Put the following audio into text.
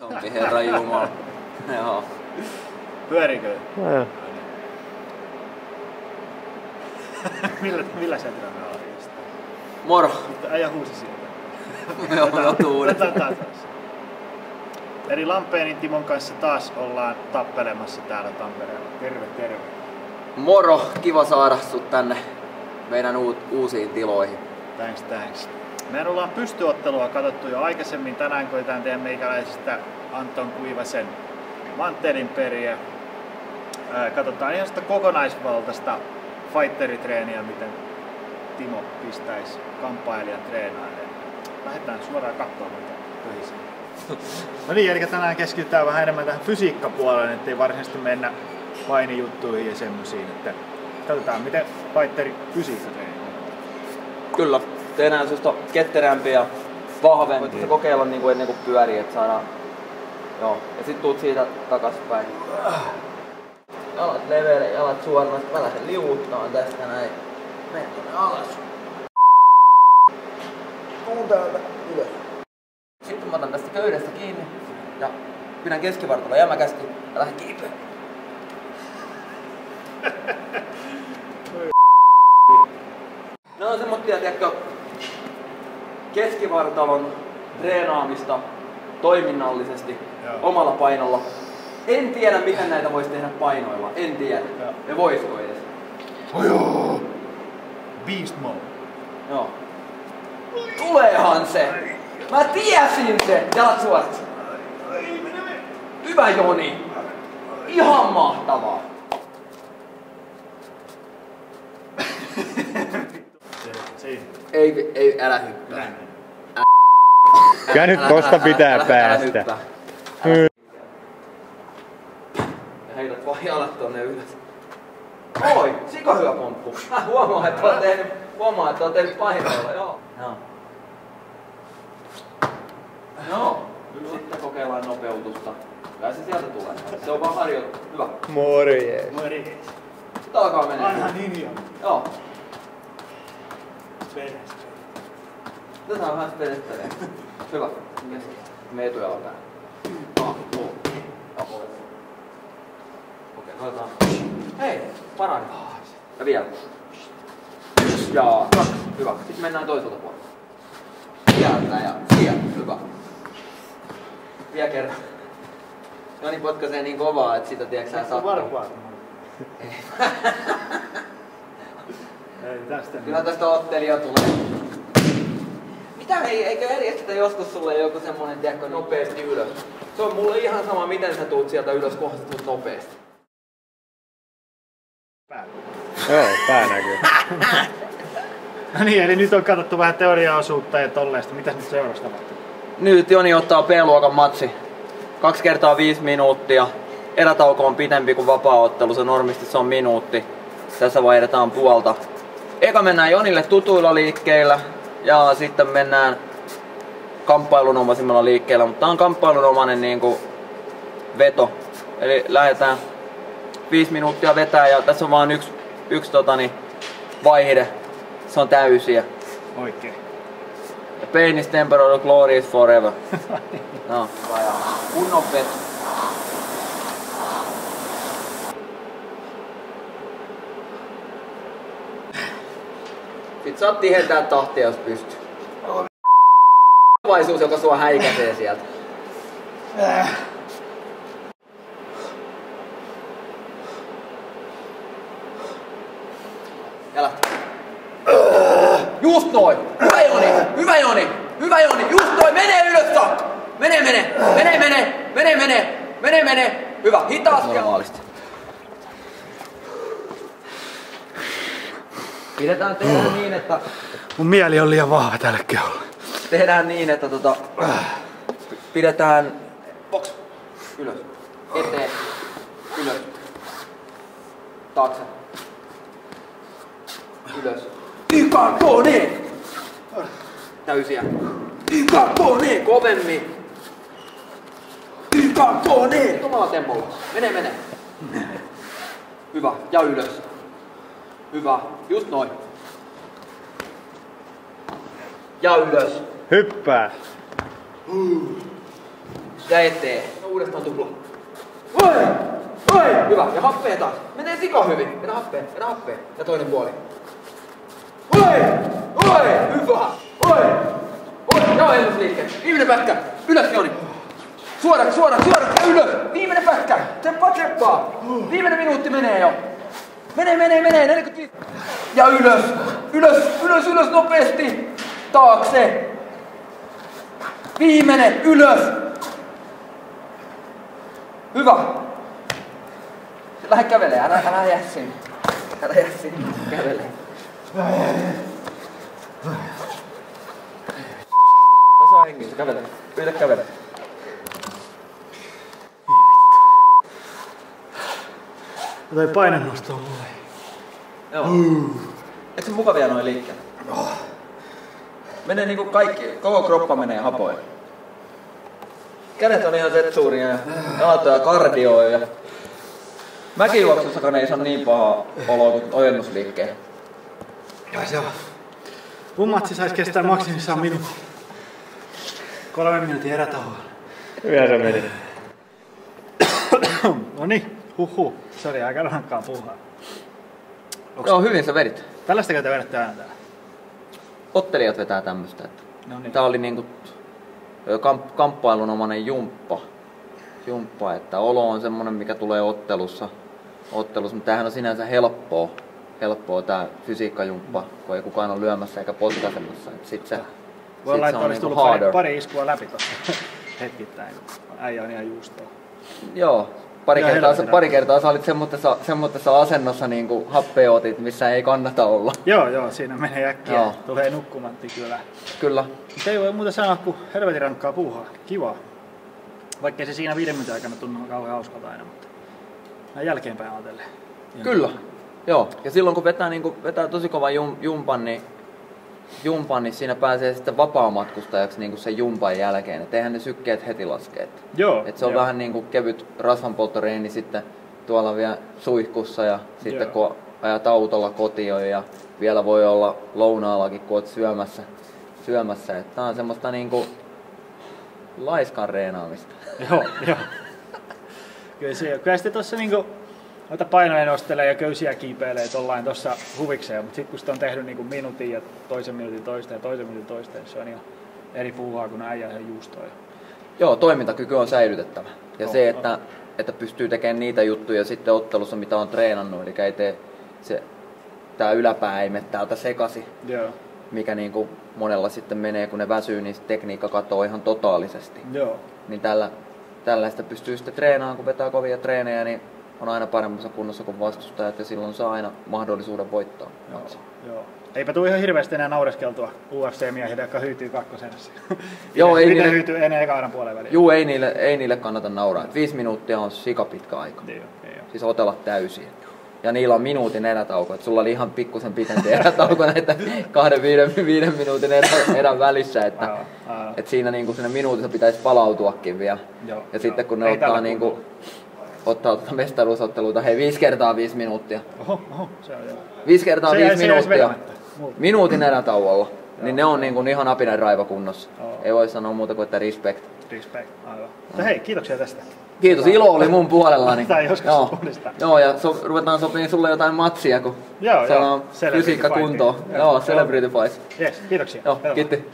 Onkin herra Jumala. Joo. Pyörikö? Joo. millä, millä me ollaan just? Moro. Mutta äijä huusi sieltä. Me on joutuu taas. Eli Lampeenin Timon kanssa taas ollaan tappelemassa täällä Tampereella. Terve, terve. Moro, kiva saada sut tänne meidän uut, uusiin tiloihin. Thanks, thanks. Me ollaan pystyottelua katsottu jo aikaisemmin. Tänään koitetaan tehdä meikäläisestä Anton Kuivasen manttelin periä. Katsotaan ihan sitä kokonaisvaltaista fighteritreeniä, miten Timo pistäisi kamppailijan treenailemaan. Lähdetään suoraan katsomaan, mitä pöhisee. No niin, eli tänään keskitytään vähän enemmän tähän fysiikkapuoleen, ettei varsinaisesti mennä painijuttuihin ja semmoisiin. Että katsotaan, miten fighteri fysiikka treenaa. Kyllä, tehdään susta ketterämpi ja vahvempi. Voit tässä kokeilla niin kuin ennen kuin pyörii, että saadaan... Joo, ja sit tuut siitä takaspäin. Jalat leveille, jalat suorana. Sitten mä lähden liuuttaan tästä näin. Menen tonne alas. Tuun täältä ylös. Sitten mä otan tästä köydestä kiinni ja pidän keskivartaloa jämäkästi ja lähden kiipeen. Ne on semmoittia, tiedätkö, keskivartalon treenaamista toiminnallisesti Joo. omalla painolla. En tiedä, miten näitä voisi tehdä painoilla. En tiedä. Joo. Ja voisiko edes. Oh joo! Beast mode. Joo. Tuleehan se! Mä tiesin se! Jalat suorat. Hyvä Joni! Ihan mahtavaa! Se, se, Ei, ei, älä hyppää. Kyllä nyt Älä- tosta älä- pitää älä- älä päästä. hyppää. Mm. Ja heität vaan jalat tonne ylös. Oi, sika hyvä pomppu. Mä huomaan, että oot tehnyt, huomaan, että oot tehnyt painoilla, joo. Joo. Joo. Sitten kokeillaan nopeutusta. Kyllä se sieltä tulee. Se on vaan harjoitus. Hyvä. Morjes. Morjes. Sitten alkaa mennä. Vanha ninja. Joo. Tätä on vähän spedettelee. Hyvä. Me etujalalla täällä. Ah, pois. Okei, otetaan. Hei, parani. Ja vielä. Ja kaksi. Hyvä. Sitten mennään toiselta puolelta. Sieltä ja sieltä. Hyvä. Vielä kerran. Joni potkaisee niin kovaa, että sitä tiedätkö sä sattuu. Varpaat. Ei tästä. Kyllä tästä ottelija tulee. Mitä ei, eikö järjestetä joskus sulle joku semmonen, tiedätkö, nopeasti ylös? Se on mulle ihan sama, miten sä tuut sieltä ylös, kunhan tuut nopeasti. Joo, pää näkyy. No niin, eli nyt on katsottu vähän teoriaosuutta ja tolleesta. Mitäs nyt seuraavaksi tapahtuu? Nyt Joni ottaa B-luokan matsi. Kaksi kertaa viisi minuuttia. Erätauko on pitempi kuin vapaa-ottelu, se normisti se on minuutti. Tässä vaihdetaan puolta. Eka mennään Jonille tutuilla liikkeillä ja sitten mennään kamppailunomaisimmilla liikkeillä, mutta tää on kamppailunomainen niinku veto. Eli lähdetään viisi minuuttia vetää ja tässä on vaan yksi, yksi totani, vaihde. Se on täysiä. Oikein. The pain is temporary, glory is forever. No, kunnon veto. Sit saat tihentää tahtia, jos pystyy. Vaisuus, joka sua häikäisee sieltä. Ja lähtee. Just noin! Hyvä Joni! Hyvä Joni! Hyvä Joni! Just noin! Mene ylös! Mene, mene! Mene, mene! Mene, mene! Mene, mene! Hyvä! Hitaasti! Normaalisti. Pidetään tehdään niin, että Mun mieli on liian vahva tälle keholle. tehdään niin, että tota, pidetään box ylös, eteen, ylös, taakse, ylös. Ykakone! Täysiä. Ykakone! Kovemmin. Ykakone! Omalla tempolla. Mene, mene. Hyvä. Ja ylös. Hyvä. Just noin. Ja ylös. Hyppää. Ja eteen. No uudestaan tupla. Oi! Oi! Hyvä. Ja happea taas. Menee sika hyvin. Vedä happea. Vedä happea. Ja toinen puoli. Oi! Oi! Hyvä! Oi! Oi! Joo, ennusliikkeet. Viimeinen pätkä. Ylös, Joni. Suoraksi, suoraksi ja ylös. Viimeinen pätkä. Tseppaa, tseppaa. Viimeinen minuutti menee jo. Menee, menee, menee. 45. Ja ylös. Ylös, ylös, ylös nopeasti. Taakse. Viimeinen, ylös. Hyvä. Lähde kävelee, älä, älä jää sinne. Älä jää sinne, kävele. Mä saan hengissä, kävele. Yritä kävele. Toi painennosto on mulle. Joo. Eikö se mukavia noin liikkeet? Menee niinku kaikki, koko kroppa menee hapoin. Kädet on ihan setsuuria ja jalat ja kardioa ja mäkijuoksussakaan ei saa niin paha olo kuin ojennusliikkeen. Joo, se on. Mun matsi sais kestää maksimissaan minuutin. Kolme minuutin erätauolla. Hyvä se meni. no niin, huhu. Se oli aika rankkaa puuhaa. Joo, hyvin sä vedit. Tällaista te vedätte aina täällä. Ottelijat vetää tämmöstä. Että No niin. Tää oli niinku kamp- kamppailunomainen jumppa. Jumppa, että olo on semmonen, mikä tulee ottelussa. ottelussa mutta tämähän on sinänsä helppoa. Helppoa tää fysiikkajumppa, kun ei kukaan ole lyömässä eikä potkaisemassa. Sit se, Voi olla, että on olisi niinku tullut pari, harder. pari iskua läpi tossa hetkittäin, kun äijä on ihan juustoa. Joo, pari Ja kertaa, helvetin pari kertaa sä olit semmoisessa, semmoisessa asennossa niinku happea otit, missä ei kannata olla. Joo, joo, siinä menee äkkiä. Joo. Tulee nukkumatti kyllä. Kyllä. Se ei voi muuta sanoa kuin helvetin rankkaa puuhaa. Kivaa. Vaikkei se siinä viiden minuutin aikana tunnu kauhean hauskalta aina, mutta näin jälkeenpäin ajatellen. Kyllä. Joo, ja silloin kun vetää, niin kun vetää tosi kovan jum, jumpan, niin, jumpan, niin siinä pääsee sitten vapaamatkustajaksi niin sen jumpan jälkeen. Et eihän ne sykkeet heti laske. Et, Joo. et se on joo. vähän niin kuin kevyt rasvanpolttoreeni sitten tuolla vielä suihkussa ja sitten Joo. kun ajat autolla kotiin ja vielä voi olla lounaallakin, kun oot syömässä. syömässä. Että tää on semmoista niin kuin laiskan reenaamista. Joo, joo. Kyllä, se, kyllä sitten tuossa niinku, noita painoja nostelee ja köysiä kiipeilee tollain tuossa huvikseen, mutta sitten kun sitä on tehnyt niinku minuutin ja toisen minuutin toista ja toisen minuutin toista, niin se on ihan eri puuhaa kuin äijä ihan juustoja. Joo, toimintakyky on säilytettävä. Ja On, se, että, että pystyy tekemään niitä juttuja sitten ottelussa, mitä on treenannut. Eli ei tee se, tää yläpää ei mene täältä sekasi, Joo, mikä niin kuin monella sitten menee, kun ne väsyy, niin tekniikka katoaa ihan totaalisesti. joo, Niin tällä, tällaista pystyy sitten treenaamaan, kun vetää kovia treenejä, niin on aina paremmassa kunnossa kuin vastustajat ja silloin saa aina mahdollisuuden voittaa. joo, joo. Eipä tule ihan hirveästi enää naureskeltua UFC-miehille, jotka hyytyy kakkosenässä. Joo, ei niille- hyytyy enää eka puolen väliin. Juu, ei niille, ei niille kannata nauraa. Et viisi minuuttia on sika pitkä aika. Niin, joo, joo. Siis otella täysin. Ja niillä on minuutin erätauko, että sulla oli ihan pikkusen pitempi erätauko näitä kahden viiden, viiden minuutin erä, erän välissä, että, Aivan, aivan. että siinä niinku minuutissa pitäisi palautuakin vielä. Joo, ja sitten joo. kun ne Ei ottaa, niinku, ottaa tuota mestaruusotteluita, hei viisi kertaa viisi minuuttia. Oho, oho, se on joo. Viisi kertaa Se jäi- viisi se jäisi minuuttia. vetämättä. Multa. Minuutin erätauolla. Niin ne on niinku ihan apinen raiva kunnossa. Joo. Ei voi sanoa muuta kuin että respect. Respect, aivan. Mutta hei, kiitoksia tästä. Kiitos, ilo oli mun puolellani. Tai joskus Joo. Joo ja so, ruvetaan sopimaan sulle jotain matsia, kun Joo, joo. saadaan Celebrity fysiikka kuntoon. Joo. Joo, celebrity fights. Yes, kiitoksia. Joo, kiitti.